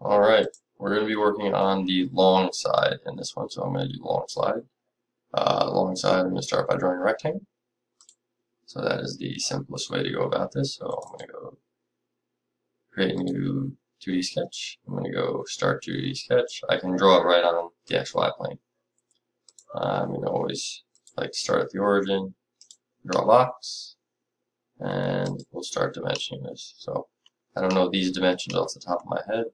Alright, we're going to be working on the long side in this one, so I'm going to do long side. Uh, long side, I'm going to start by drawing a rectangle. So that is the simplest way to go about this. So I'm going to go create a new 2D sketch. I'm going to go start 2D sketch. I can draw it right on the XY plane. I'm going to always like to start at the origin, draw a box, and we'll start dimensioning this. So I don't know these dimensions off the top of my head.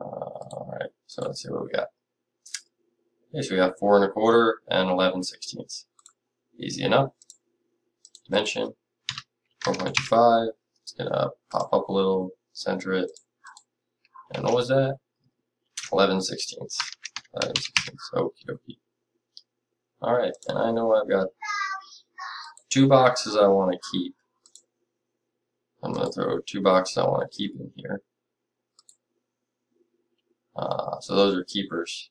Uh, Alright, so let's see what we got. Okay, so we have 4 and a quarter and 11 sixteenths. Easy enough. Dimension, 4.25. It's to pop up a little, center it. And what was that? 11 sixteenths. 11 sixteenths. Okie dokie. Alright, and I know I've got two boxes I want to keep. I'm to throw two boxes I want to keep in here. Uh, so those are keepers.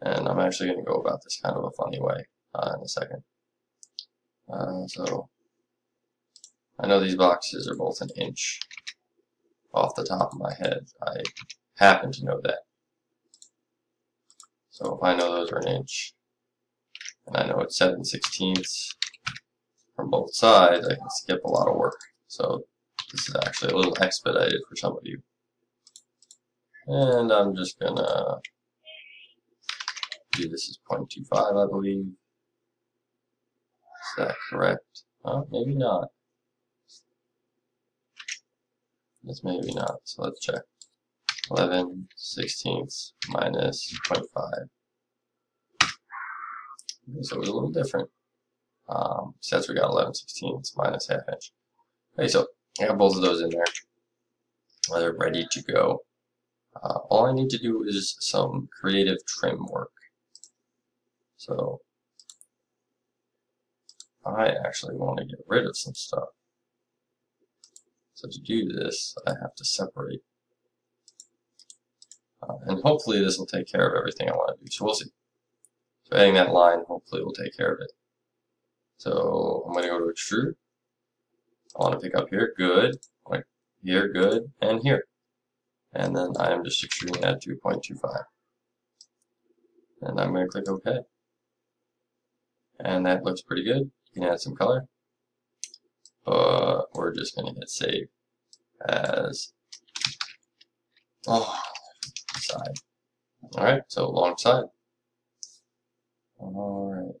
And I'm actually going to go about this kind of a funny way uh, in a second. Uh, so I know these boxes are both an inch off the top of my head. I happen to know that. So if I know those are an inch, and I know it's 7 sixteenths from both sides, I can skip a lot of work. So this is actually a little expedited for some of you. And I'm just gonna do this is 0.25, I believe. Is that correct? Oh, maybe not. This maybe not, so let's check. 11 sixteenths minus 0.5. Okay, so it was a little different. Um, since we got 11 sixteenths minus half inch. Okay, so I have both of those in there. They're ready to go. Uh, all I need to do is some creative trim work. So I actually want to get rid of some stuff. So to do this, I have to separate. Uh, and hopefully this will take care of everything I want to do. So we'll see. So adding that line hopefully will take care of it. So I'm going to go to extrude. I want to pick up here, good. Like here, good, and here and then I am just extruding at 2.25. And I'm going to click OK. And that looks pretty good. You can add some color. But we're just going to hit save as oh, side. Alright, so long side. Alright.